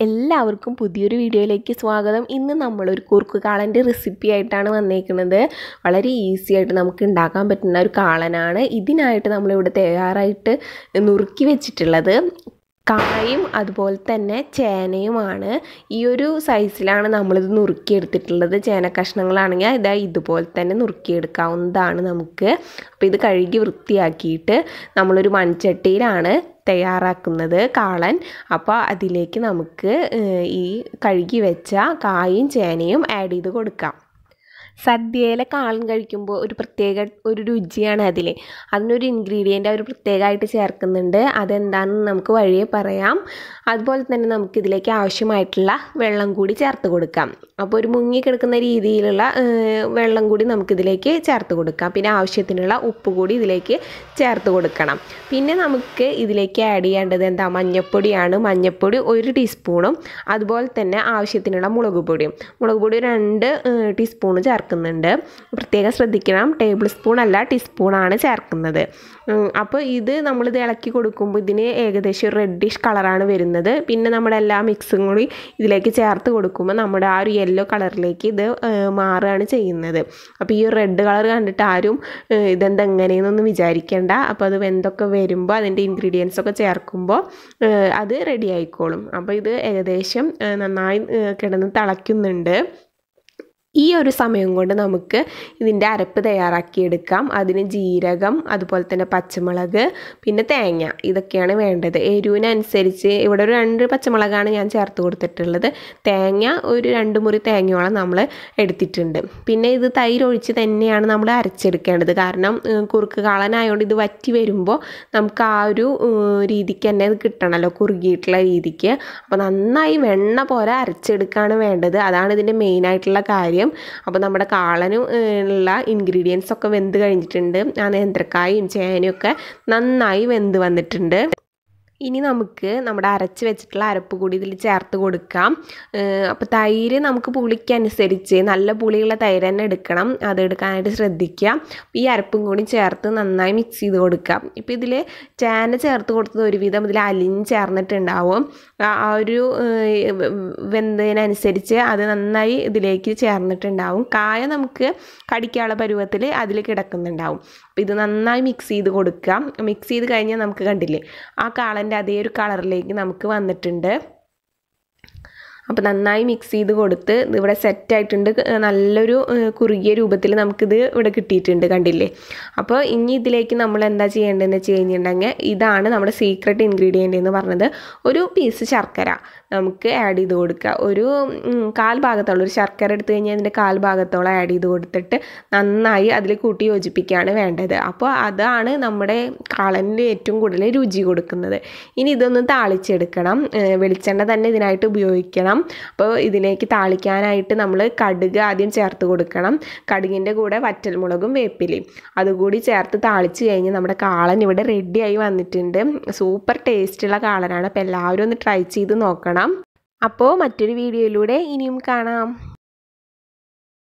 എല്ലാവർക്കും പുതിയൊരു വീഡിയോയിലേക്ക് സ്വാഗതം. ഇന്ന് നമ്മളൊരു കുറുക്ക് കാളന്റെ റെസിപ്പി ആയിട്ടാണ് വന്നേക്കുന്നത്. വളരെ ഈസി ആയിട്ട് നമുക്ക് ഉണ്ടാക്കാൻ പറ്റുന്ന ഒരു കാളനാണ്. ഇതിനായിട്ട് നമ്മളിവിടെ തയ്യാറായിട്ട് നുറുക്കി വെച്ചിട്ടുള്ളത് കായും അതുപോലെ തന്നെ ചേനയുമാണ്. ഈ ഒരു സൈസിലാണ് നമ്മളിത് നുറുക്കിയെടുത്തിട്ടുള്ളത്. ചേന കഷ്ണങ്ങളാണെങ്കിൽ ഇതാ ഇതുപോലെ തന്നെ നുറുക്കിയെടുക്കാവുന്നതാണ് നമുക്ക്. അപ്പോൾ ഇത് കഴുകി വൃത്തിയാക്കിയിട്ട് നമ്മളൊരു മൺചട്ടിയിലാണ് തയ്യാറാക്കുന്നത് കാളൻ. അപ്പോൾ അതിലേക്ക് നമുക്ക് ഈ കഴുകി വെച്ച കായും ചേനയും ആഡ് ചെയ്ത് കൊടുക്കാം. സദ്യയിലെ കാളൻ കഴിക്കുമ്പോൾ ഒരു പ്രത്യേക ഒരു രുചിയാണ് അതിൽ അതിനൊരു ഇൻഗ്രീഡിയന്റ് അവർ പ്രത്യേകമായിട്ട് ചേർക്കുന്നുണ്ട്. അതെന്താണെന്ന് നമുക്ക് വഴിയെ പറയാം. അതുപോലെ തന്നെ നമുക്ക് ഇതിലേക്ക് ആവശ്യമായിട്ടുള്ള വെള്ളം കൂടി ചേർത്ത് കൊടുക്കാം. അപ്പോൾ ഒരു മുങ്ങി കിടക്കുന്ന രീതിയിലുള്ള വെള്ളം കൂടി നമുക്കിതിലേക്ക് ചേർത്ത് കൊടുക്കാം. പിന്നെ ആവശ്യത്തിനുള്ള ഉപ്പ് കൂടി ഇതിലേക്ക് ചേർത്ത് കൊടുക്കണം. പിന്നെ നമുക്ക് ഇതിലേക്ക് ആഡ് ചെയ്യേണ്ടത് എന്താ? മഞ്ഞൾപ്പൊടിയാണ് മഞ്ഞൾപ്പൊടി ഒരു ടീസ്പൂണും അതുപോലെ തന്നെ ആവശ്യത്തിനുള്ള മുളക് പൊടിയും. മുളക് പൊടി രണ്ട് ടീസ്പൂൺ ചേർക്കുന്നുണ്ട്. പ്രത്യേകം ശ്രദ്ധിക്കണം. ടേബിൾ സ്പൂൺ അല്ല ടീസ്പൂണാണ് ചേർക്കുന്നത്. അപ്പോൾ ഇത് നമ്മളിത് ഇളക്കി കൊടുക്കുമ്പോൾ ഇതിന് ഏകദേശം റെഡിഷ് കളറാണ് വരുന്നത്. പിന്നെ നമ്മുടെ എല്ലാ മിക്സും കൂടി ഇതിലേക്ക് ചേർത്ത് കൊടുക്കുമ്പോൾ നമ്മുടെ ആ ഒരു യെല്ലോ കളറിലേക്ക് ഇത് മാറുകയാണ് ചെയ്യുന്നത്. അപ്പോൾ ഈ റെഡ് കളർ കണ്ടിട്ട് ആരും ഇതെന്താ എങ്ങനെയെന്നൊന്നും വിചാരിക്കേണ്ട. അപ്പോൾ അത് വെന്തൊക്കെ വരുമ്പോൾ അതിന്റെ ഇൻഗ്രീഡിയൻസ് ഒക്കെ ചേർക്കുമ്പോൾ അത് റെഡി ആയിക്കോളും. അപ്പോൾ ഇത് ഏകദേശം നന്നായി കിടന്ന് തിളയ്ക്കുന്നുണ്ട്. ഈ ഒരു സമയം കൊണ്ട് നമുക്ക് ഇതിന്റെ അരപ്പ് തയ്യാറാക്കിയെടുക്കാം. അതിന് ജീരകം അതുപോലെ തന്നെ പച്ചമുളക് പിന്നെ തേങ്ങ ഇതൊക്കെയാണ് വേണ്ടത്. എരിവിനനുസരിച്ച് ഇവിടെ ഒരു രണ്ട് പച്ചമുളകാണ് ഞാൻ ചേർത്ത് കൊടുത്തിട്ടുള്ളത്. തേങ്ങ ഒരു രണ്ട് മുറി തേങ്ങയോളം നമ്മൾ എടുത്തിട്ടുണ്ട്. പിന്നെ ഇത് തൈരൊഴിച്ച് തന്നെയാണ് നമ്മൾ അരച്ചെടുക്കേണ്ടത്. കാരണം കുറുക്ക് കാളനായതുകൊണ്ട് ഇത് വറ്റി വരുമ്പോൾ നമുക്ക് ആ ഒരു രീതിക്ക് തന്നെ ഇത് കിട്ടണമല്ലോ കുറുകിയിട്ടുള്ള രീതിക്ക്. അപ്പോൾ നന്നായി വെണ്ണ പോലെ അരച്ചെടുക്കുകയാണ് വേണ്ടത്. അതാണ് ഇതിന്റെ മെയിനായിട്ടുള്ള കാര്യം. അപ്പോൾ നമ്മുടെ കാളനും ഉള്ള ഇൻഗ്രീഡിയൻസ് ഒക്കെ വെന്ത് കഴിഞ്ഞിട്ടുണ്ട്. ആ നേന്ത്രക്കായും ചേനയും ഒക്കെ നന്നായി വെന്ത് വന്നിട്ടുണ്ട്. ഇനി നമുക്ക് നമ്മുടെ അരച്ച് വെച്ചിട്ടുള്ള അരപ്പ് കൂടി ഇതിൽ ചേർത്ത് കൊടുക്കാം. അപ്പോൾ തൈര് നമുക്ക് പുളിക്കനുസരിച്ച് നല്ല പുളിയുള്ള തൈര് തന്നെ എടുക്കണം. അത് എടുക്കാനായിട്ട് ശ്രദ്ധിക്കുക. ഈ അരപ്പും കൂടി ചേർത്ത് നന്നായി മിക്സ് ചെയ്ത് കൊടുക്കാം ഇപ്പോൾ ഇതിൽ ചേന ചേർത്ത് കൊടുത്തത് ഒരുവിധം ഇതിൽ അലിഞ്ഞ് ചേർന്നിട്ടുണ്ടാവും. ആ ഒരു വെന്തതിനനുസരിച്ച് അത് നന്നായി ഇതിലേക്ക് ചേർന്നിട്ടുണ്ടാവും. കായ നമുക്ക് കടിക്കാനുള്ള പരുവത്തിൽ അതിൽ കിടക്കുന്നുണ്ടാവും. അപ്പോൾ ഇത് നന്നായി മിക്സ് ചെയ്ത് കൊടുക്കാം മിക്സ് ചെയ്ത് കഴിഞ്ഞാൽ നമുക്ക് കണ്ടില്ലേ ആ കാളൻ അതേ ഒരു കളറിലേക്ക് നമുക്ക് വന്നിട്ടുണ്ട്. അപ്പോൾ നന്നായി മിക്സ് ചെയ്ത് കൊടുത്ത് ഇവിടെ സെറ്റായിട്ടുണ്ട് നല്ലൊരു കുറുകിയ രൂപത്തിൽ നമുക്കിത് ഇവിടെ കിട്ടിയിട്ടുണ്ട് കണ്ടില്ലേ? അപ്പോൾ ഇനി ഇതിലേക്ക് നമ്മൾ എന്താ ചെയ്യേണ്ടതെന്ന് വെച്ച് കഴിഞ്ഞിട്ടുണ്ടെങ്കിൽ ഇതാണ് നമ്മുടെ സീക്രട്ട് ഇൻഗ്രീഡിയന്റ് എന്ന് പറഞ്ഞത്. ഒരു പീസ് ശർക്കര. നമുക്ക് ആഡ് ചെയ്ത് കൊടുക്കുക. ഒരു കാൽ ഭാഗത്തോളം ഒരു ശർക്കര എടുത്തു കഴിഞ്ഞാൽ അതിന്റെ കാൽ ഭാഗത്തോളം ആഡ് ചെയ്ത് കൊടുത്തിട്ട് നന്നായി അതിൽ കൂട്ടി യോജിപ്പിക്കുകയാണ് വേണ്ടത്. അപ്പോൾ അതാണ് നമ്മുടെ കാളനിൽ ഏറ്റവും കൂടുതൽ രുചി കൊടുക്കുന്നത്. ഇനി ഇതൊന്ന് താളിച്ചെടുക്കണം. വെളിച്ചെണ്ണ തന്നെ ഇതിനായിട്ട് ഉപയോഗിക്കണം. അപ്പോൾ ഇതിലേക്ക് താളിക്കാനായിട്ട് നമ്മൾ കടുക് ആദ്യം ചേർത്ത് കൊടുക്കണം. കടുകിന്റെ കൂടെ വറ്റൽമുളകും വേപ്പിലയും. അതുകൂടി ചേർത്ത് താളിച്ച് കഴിഞ്ഞ് നമ്മുടെ കാളൻ ഇവിടെ റെഡിയായി വന്നിട്ടുണ്ട്. സൂപ്പർ ടേസ്റ്റുള്ള കാളനാണ്. അപ്പോൾ എല്ലാവരും ഒന്ന് ട്രൈ ചെയ്ത് നോക്കണം. അപ്പോൾ മറ്റൊരു വീഡിയോയിലൂടെ ഇനിയും കാണാം.